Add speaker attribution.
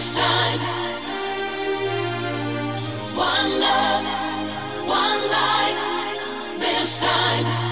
Speaker 1: this time. One love, one life this time.